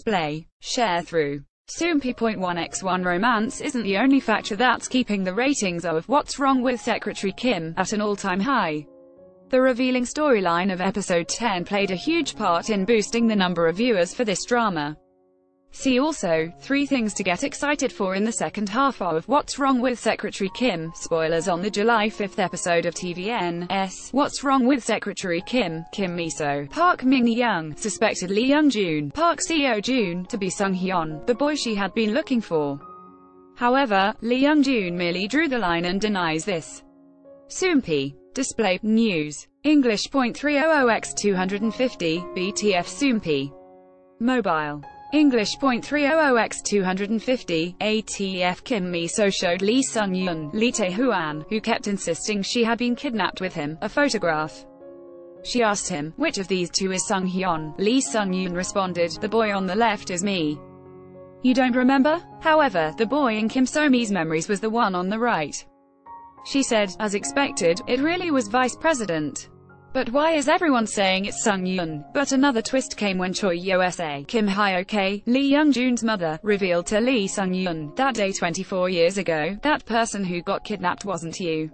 display, Sharethrough. Soompi.1x1 romance isn't the only factor that's keeping the ratings of What's Wrong with Secretary Kim at an all-time high. The revealing storyline of episode 10 played a huge part in boosting the number of viewers for this drama. See also, three things to get excited for in the second half of What's Wrong with Secretary Kim, spoilers on the July 5th episode of TVN's What's Wrong with Secretary Kim, Kim Miso, Park Min-young, suspected Lee Young-jun, Park Seo-jun, to be Sung Hyun, the boy she had been looking for. However, Lee Young-jun merely drew the line and denies this. Soompi. Display, News. English .300x250, BTF Soompi. Mobile. English .300x250, ATF Kim Mi-so showed Lee Sung-yoon, Lee Tae-hwan, who kept insisting she had been kidnapped with him, a photograph. She asked him, which of these two is Sung Hyun? Lee Sung-yoon responded, the boy on the left is me. You don't remember? However, the boy in Kim So-mi's memories was the one on the right. She said, as expected, it really was Vice President. But why is everyone saying it's Sung Yun? But another twist came when Choi USA, Kim Hye-ok, Lee Young-jun's mother, revealed to Lee Sung-yun, that day 24 years ago, that person who got kidnapped wasn't you.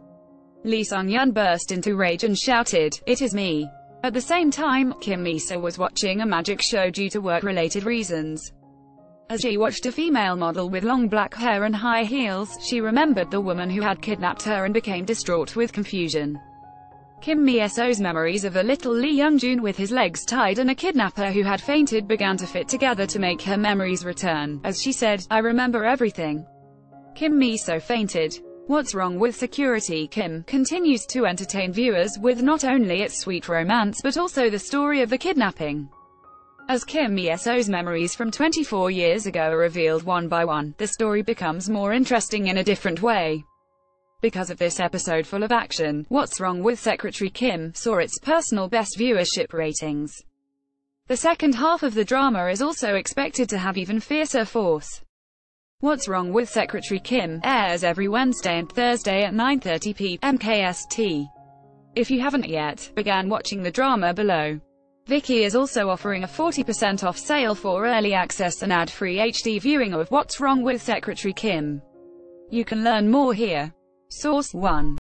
Lee Sung-yun burst into rage and shouted, it is me. At the same time, Kim Miso was watching a magic show due to work-related reasons. As she watched a female model with long black hair and high heels, she remembered the woman who had kidnapped her and became distraught with confusion. Kim Miso's memories of a little Lee Young-jun with his legs tied and a kidnapper who had fainted began to fit together to make her memories return. As she said, I remember everything. Kim Miso fainted. What's Wrong with Secretary Kim continues to entertain viewers with not only its sweet romance but also the story of the kidnapping. As Kim Miso's memories from 24 years ago are revealed one by one, the story becomes more interesting in a different way. Because of this episode full of action, What's Wrong with Secretary Kim saw its personal best viewership ratings. The second half of the drama is also expected to have even fiercer force. What's Wrong with Secretary Kim airs every Wednesday and Thursday at 9.30 p.m. KST. If you haven't yet, began watching the drama below. Viki is also offering a 40% off sale for early access and ad-free HD viewing of What's Wrong with Secretary Kim. You can learn more here. Source 1